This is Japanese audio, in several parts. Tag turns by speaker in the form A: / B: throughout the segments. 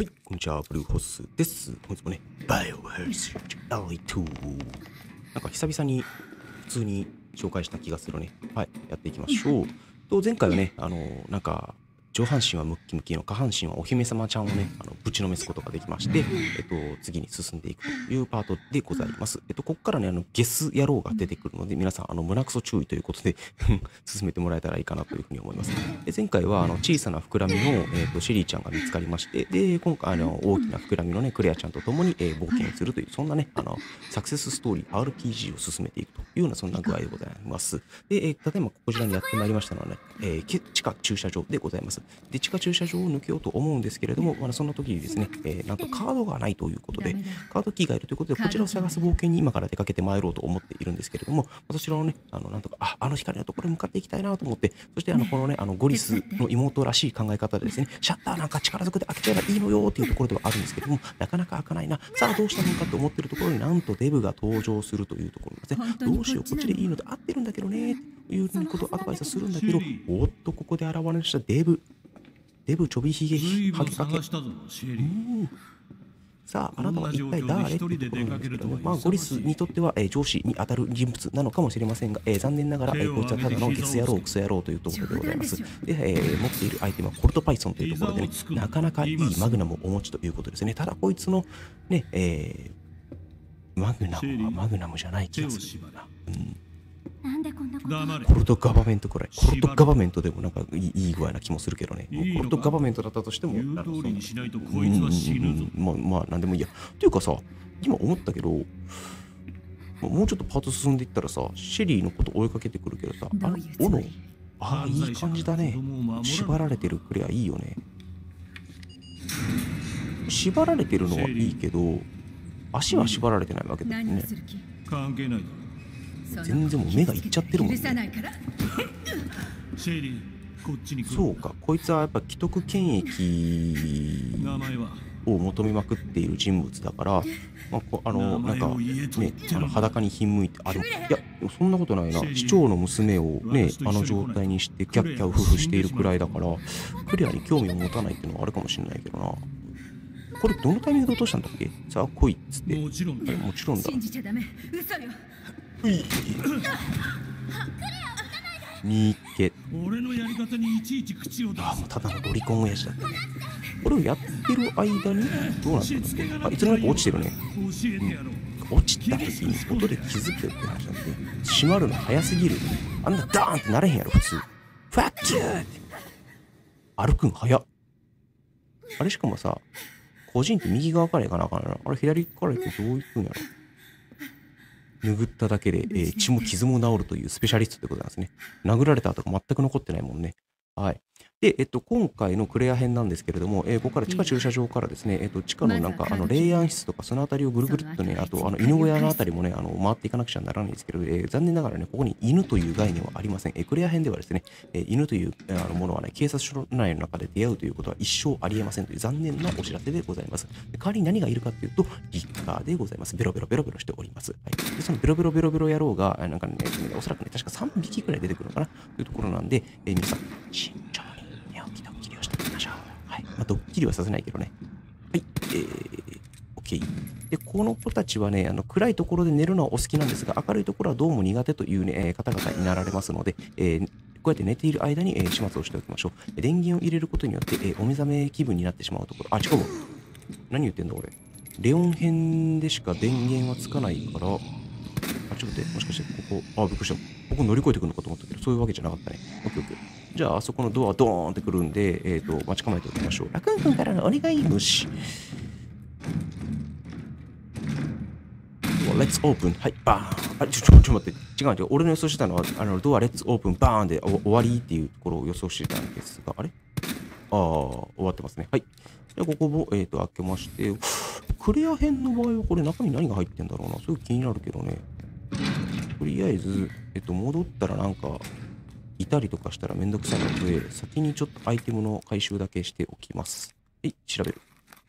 A: はい、こんにちは、ブルーホースです。本日もね、バイオハース L2。なんか久々に普通に紹介した気がするね。はい、やっていきましょう。と、前回はね、あの、なんか、上半身はムッキムキの下半身はお姫様ちゃんをね、あのぶちのめすことができまして、えっと、次に進んでいくというパートでございます。えっと、ここからね、あの、ゲス野郎が出てくるので、皆さん、あの、胸クソ注意ということで、進めてもらえたらいいかなというふうに思います。で前回は、あの、小さな膨らみの、えっと、シェリーちゃんが見つかりまして、で、今回、あの、大きな膨らみのね、クレアちゃんと共に、えー冒険するという、そんなね、あの、サクセスストーリー、RPG を進めていくというような、そんな具合でございます。で、えーただいまこちらにやってまいりましたのはね、えーけ地下駐車場でございます。で、地下駐車場を抜けようと思うんですけれども、まあ、その時にですね、えーなんとカードがないということで、カードキーがいるということで、こちらを探す冒険に今から出かけてまいろうと思っているんですけれども、そちらをね、あの、なんとか、あ、あの光のところに向かっていきたいなと思って、そして、あの、このね、あの、ゴリスの妹らしい考え方でですね、シャッターなんか力ずくで開けちゃえばいいのよっていうところではあるんですけれども、なかなか開かないな、さあどうしたもんかと思ってるところになんとデブが登場するというところですね、どうしよう、こっちでいいので合ってるんだけどね、ということをアドバイスするんだけど、おっと、ここで現れました。デブ。デブちょびひげ
B: 随分
A: はぎかけさあ、あなたは一体誰っていうところなんですけども、まあ、ゴリスにとっては、えー上司に当たる人物なのかもしれませんが、えー残念ながら、えーこいつはただのゲス野郎、クソ野郎というところでございます。で、えー持っているアイテムはコルトパイソンというところでね、なかなかいいマグナムをお持ちということですね。ただ、こいつの、ね、えーマグナムはマグナムじゃない気がする。な。うん
C: なんでこんなこと？
B: 黙れ。
A: コルトガバメントくらい。コルトガバメントでもなんかいいいい具合な気もするけどね。コルトガバメントだったとしても、
B: 言う通りにしないとこいつは死ぬぞ。
A: うんうんうん。まあ、まあ、なんでもいいや。っていうかさ、今思ったけど、まあもうちょっとパート進んでいったらさ、シェリーのこと追いかけてくるけどさ、あの
C: どういうつ
A: 斧。ああ、いい感じだね。縛られてるクレアいいよね。縛られてるのはいいけど、足は縛られてないわけだよね。
B: 関係ないだろ
A: 全然もう目がいっちゃってるもんね。そうか、こいつはやっぱ既得権益を求めまくっている人物だから、まあ、こあのなんかねあの裸にひんむいてあでもいやそんなことないな。市長の娘をねあの状態にしてキャッキャウフフしているくらいだからクレアに興味を持たないっていうのはあるかもしれないけどな。これどのタイミングで落としたんだっけ？さあ来いっつって。
B: もちろんだ。
A: もちろんだ。
C: 信じちゃダメ。嘘よ
A: 見っけ。
B: 俺のやり方にいちいち口を出
A: あ
B: す
A: もうただのロリコン親父だった。これをやってる間にどうなったあいつの間にか落ちてるね。
B: う
A: 落ちた時に音で気づけよって話なんで閉まるの早すぎる。あんなダーンってなれへんやろ普通。ファッキューって。歩くん早っ。あれしかもさ個人って右側から行かなあかんのやろ。あれ左から行ってどう行くんやろ拭っただけで、えー血も傷も治るというスペシャリストでございますね。殴られた跡が全く残ってないもんね。はいで、えっと、今回のクレア編なんですけれども、えーここから地下駐車場からですね、えっと、地下のなんか、あの、霊安室とか、そのあたりをぐるぐるっとね、あと、あの、犬小屋のあたりもね、あの、回っていかなくちゃならないんですけど、えー残念ながらね、ここに犬という概念はありません。えークレア編ではですね、えー犬というえーあのものはね、警察署内の中で出会うということは一生ありえませんという残念なお知らせでございます。で代わりに何がいるかというと、リッカーでございます。ベロベロベロベロしております。はい、でそのベロベロベロベロ野郎が、あなんかね、おそらくね、確か3匹くらい出てくるのかなというところなんで、えー皆さん、慎重まあ、ドッキリはさせないけどね。はい。えー、OK。で、この子たちはね、あの暗いところで寝るのはお好きなんですが、明るいところはどうも苦手という、ね、え方々になられますので、えーこうやって寝ている間に、えー始末をしておきましょう。電源を入れることによって、えーお目覚め気分になってしまうところ。あ、違うわ。何言ってんだ、俺。レオン編でしか電源はつかないから、ちょっと待って、もしかしてここ、あ、びっくりした。ここ乗り越えてくるのかと思ったけど、そういうわけじゃなかったね。オッケーオッケー。じゃあ、あそこのドアドーンってくるんで、えっ、と、待ち構えておきましょう。ラクーン君からのお願い虫。レッツオープン。はい、バーン。あ、ちょ、ちょ、ちょ、待って。違う違う。俺の予想してたのは、あの、ドアレッツオープン、バーンで終わりっていうところを予想してたんですが、あれ？ああ、終わってますね。はい。じゃあ、ここも、えっ、と、開けまして、クレア編の場合は、これ中に何が入ってんだろうな。すごい気になるけどね。とりあえず、えっと、戻ったらなんか、いたりとかしたらめんどくさいので、先にちょっとアイテムの回収だけしておきます。はい、調べる。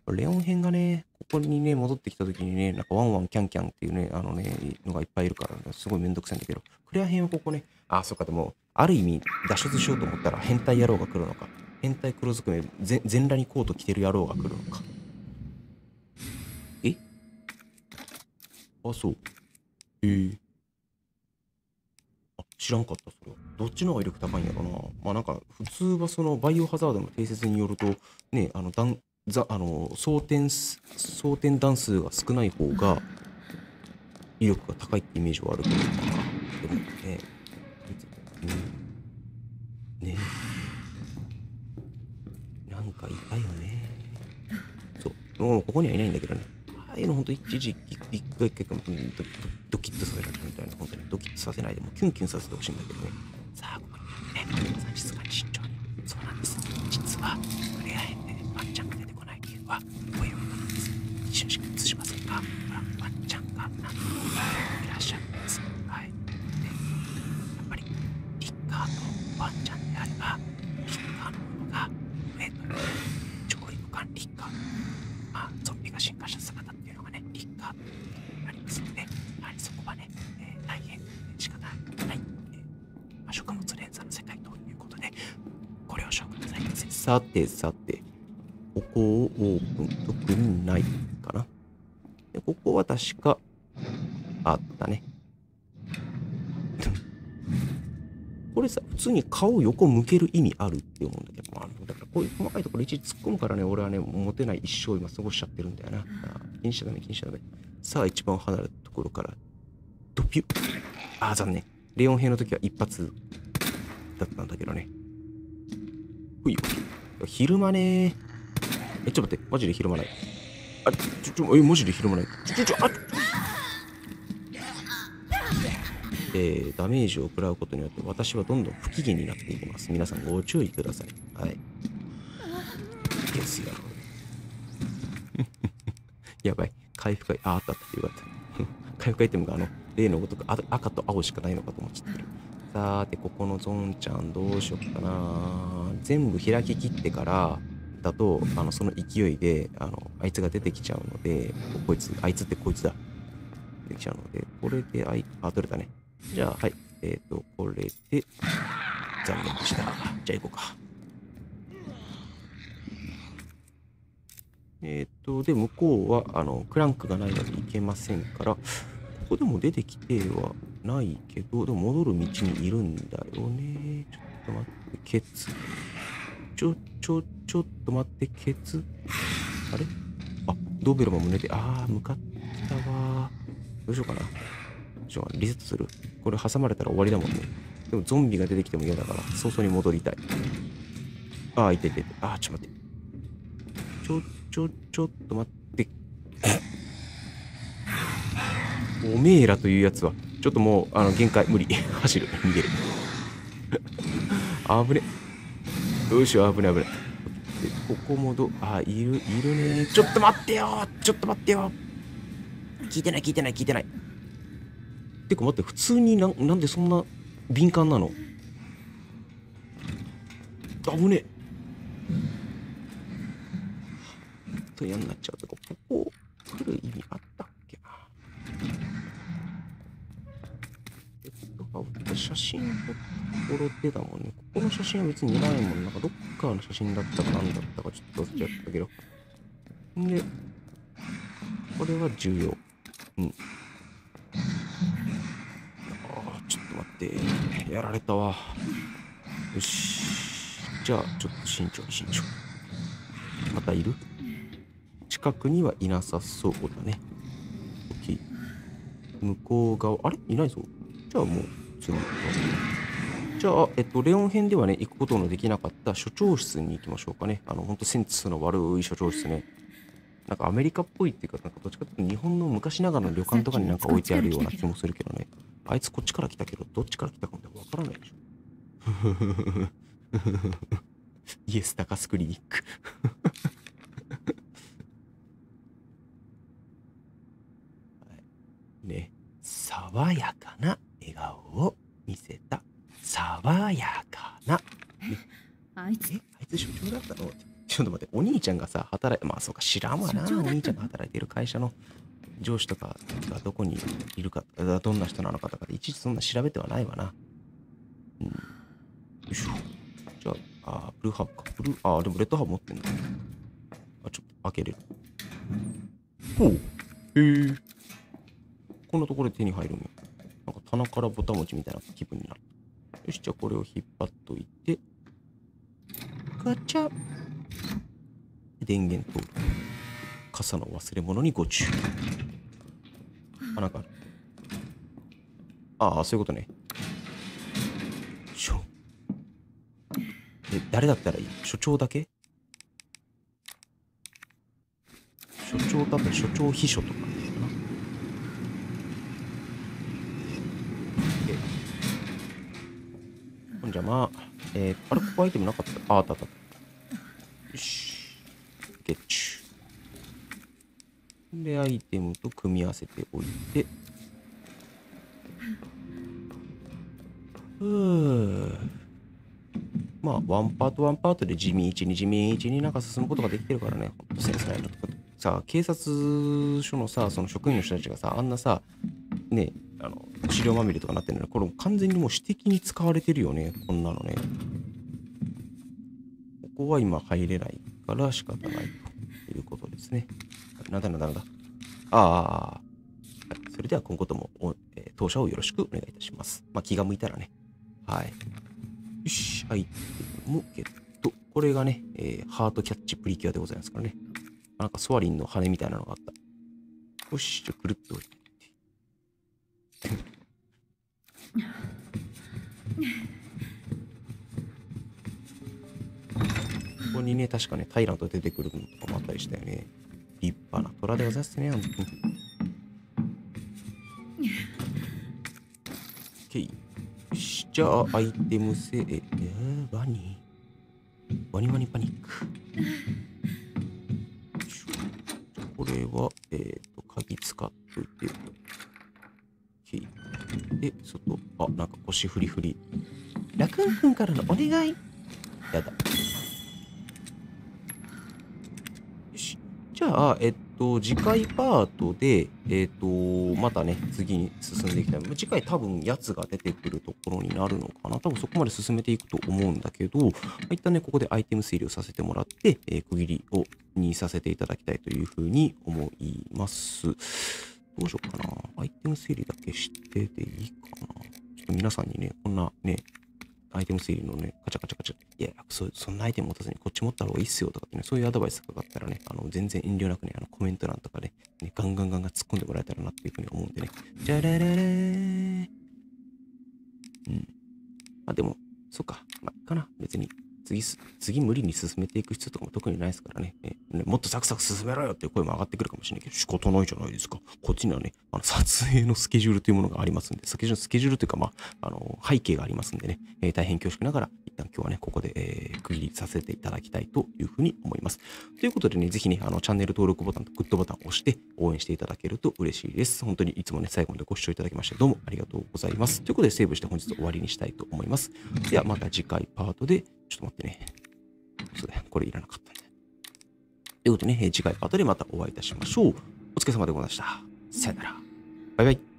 A: レオン編がね、ここにね、戻ってきた時にね、なんかワンワンキャンキャンっていうね、あのね、のがいっぱいいるから、ね、すごいめんどくさいんだけど、クレア編はここね、あ、そっか、でも、ある意味、脱出しようと思ったら変態野郎が来るのか。変態黒ずくめ、全裸にコート着てる野郎が来るのか。え？あ、そう。へえあ、知らんかった、それは。どっちの方が威力高いんやろな。まあなんか、普通はそのバイオハザードの定説によると、ね、あの、弾ざあの装填、装填弾数が少ない方が、威力が高いってイメージはあるけど、まあ、でもね、うん、ねなんかいたよね。そう。もうここにはいないんだけどね。ああいうの本当一時一回一回ドドドキッとさせられるみたいな、本当にドキッとさせないでもキュンキュンさせてほしいんだけどね。さあ、ここにね、さ実が慎重に。そうなんです。実は、触れ合えて、ワンちゃんが出てこない理由は、こういうことなんです。一瞬しか映しませんが、ほら、ワンちゃんが何といらっしゃるんです。はい。で、やっぱり、リッカーとワンちゃんであれば、リッカーの方が上と、上位の管リッカー。まあ、ゾンビが進化したさてさて、ここをオープン、特にないかな。でここは確か、あったね。これさ、普通に顔横向ける意味あるって思うんだけど、まあ、だからこういう細かいところいちいち突っ込むからね、俺はね、モテない一生今過ごしちゃってるんだよな。気にしちゃダメ、気にしちゃダメ。さあ、一番離れたところから、ドピュッ。あ、残念。レオン兵の時は一発だったんだけどね。ほいよ。昼間ねえ、ちょっと待って、マジで昼間ない。あ、ちょ、ちょ、え、マジで昼間ない。ちょ、ちょ、ちょ、あえー、ダメージを食らうことによって私はどんどん不機嫌になっていきます。皆さんご注意ください。はい。ですよ。やばい。回復会、あ、あったあった。よかった。回復アイテムがあの、例のごとく赤と青しかないのかと思っちゃってる。さーて、ここのゾンちゃんどうしよっかな。全部開ききってからだと、あの、その勢いで、あの、あいつが出てきちゃうので、こいつ、あいつってこいつだ。出てきちゃうので、これで、あい、あ、取れたね。じゃあ、はい。えっ、と、これで、残念でした。じゃあ行こうか。えっ、と、で、向こうは、あの、クランクがないので行けませんから、こでも出てきてはないけど、でも戻る道にいるんだよね。ちょっと待って、ケツ。ちょ、ちょ、ちょっと待って、ケツ。あれ？あ、ドーベルも胸で、あー、向かったわ。どうしようかな。ちょリセットするこれ挟まれたら終わりだもんね。でもゾンビが出てきても嫌だから、早々に戻りたい。あー、いていていて。あー、ちょっと待って。ちょ、ちょ、ちょっと待って。おめえらというやつは、ちょっともう、あの、限界、無理。走る。逃げる。危ね。よし、危ね、危ね。で、ここもど、あ、いる、いるね。ちょっと待ってよちょっと待ってよ聞いてない、聞いてない、聞いてない。てか待って、普通にななんでそんな敏感なの？危ねえ。と嫌になっちゃうとか、ここ来る意味あったっけな。えっと、写真撮ったところでだもんね。ここの写真は別にいないもん。なんかどっかの写真だったかなんだったかちょっと忘れちゃったけど。んで、これは重要。うん。ああ、ちょっと待って。やられたわ。よし。じゃあ、ちょっと慎重に慎重。またいる？近くにはいなさそうだね。向こう側、あれ？いないぞ。じゃあもう、じゃあ、えっと、レオン編ではね、行くことのできなかった所長室に行きましょうかね。あの、ほんとセンスの悪い所長室ね。なんかアメリカっぽいっていうか、なんかどっちかっていうと日本の昔ながらの旅館とかになんか置いてあるような気もするけどね。あいつこっちから来たけど、どっちから来たかもわからないでしょ。イエス高スクリニック。はいね、爽やかな。爽やかな。
C: あいつ
A: え、あいつ所長だったの？ちょっと待って、お兄ちゃんがさ、働いまあそうか、知らんわな。お兄ちゃんが働いている会社の上司とかがどこにいるか、あどんな人なのかとかで、いちいちそんな調べてはないわな。うん。よいしょ。じゃあ、あーブルーハーブか。ブルー、あーでもレッドハーブ持ってんだ。あ、ちょっと開けれる。ほう。へえ。こんなところで手に入るんよ。なんか棚からぼた餅みたいな気分になる。よし、じゃあこれを引っ張っといて、ガチャ電源通る。傘の忘れ物にご注意。あ、なんかある。ああ、そういうことね。しょ。え、誰だったらいい？所長だけ？所長だったら所長秘書とかなのかな。でほんじゃまあ、えー、あれ、ここアイテムなかった？あ、あったあったあった。よし。ゲッチュ。で、アイテムと組み合わせておいて。ふぅ。まあ、ワンパートワンパートで地道に地道になんか進むことができてるからね、ほんとセンスないなとか。さあ、警察署のさ、その職員の人たちがさ、あんなさ、ね、あの、資料まみれとかなってるの、これも完全にもう私的に使われてるよね、こんなのね。ここは今入れないから仕方ないということですね。なんだなんだなんだ。ああ、それでは今後とも、えー当社をよろしくお願いいたします。まあ、気が向いたらね。はい。よし、アイテムゲット。これがね、えーハートキャッチプリキュアでございますからね。なんかソアリンの羽みたいなのがあった。よし、じゃくるっと置いて。にね、確かね、タイラント出てくるのとかもあったりしたよね。立派な虎でございますね、本当に。OK。よし、じゃあ、アイテム性、え、えー、ワニワニワニパニック。これは、えっ、ー、と、鍵使っといて。OK。で、外、あ、なんか腰フリフリ。ラクーンくんからのお願い。やだ。よし。じゃあ、えっと、次回パートで、えっと、またね、次に進んでいきたい。次回多分、やつが出てくるところになるのかな。多分そこまで進めていくと思うんだけど、一旦ね、ここでアイテム整理をさせてもらって、えー区切りをにさせていただきたいというふうに思います。どうしようかな。アイテム整理だけしてでいいかな。ちょっと皆さんにね、こんなね、アイテム整理のね、カチャカチャカチャ、いや、そそんなアイテム持たずにこっち持った方がいいっすよとかってね、そういうアドバイスとかがあったらね、あの全然遠慮なくね、あのコメント欄とかで、ね、ガンガンガンガン突っ込んでもらえたらなっていうふうに思うんでね。じゃらららー。うん。まあでも、そっか、まあいいかな。別に、次、次無理に進めていく必要とかも特にないですからね。ねねもっとサクサク進めろよっていう声も上がってくるかもしれないけど、仕方ないじゃないですか。こっちにはね、あの撮影のスケジュールというものがありますんで、スケジュール、スケジュールというか、まあ、あの、背景がありますんでね、えー大変恐縮ながら、一旦今日はね、ここで、えー区切りさせていただきたいというふうに思います。ということでね、ぜひね、あの、チャンネル登録ボタンとグッドボタンを押して応援していただけると嬉しいです。本当にいつもね、最後までご視聴いただきまして、どうもありがとうございます。ということで、セーブして本日終わりにしたいと思います。では、また次回パートで、ちょっと待ってね。そうだよ、これいらなかったんで。ということでね、次回パートでまたお会いいたしましょう。お疲れ様でございました。さよなら。バイバイ。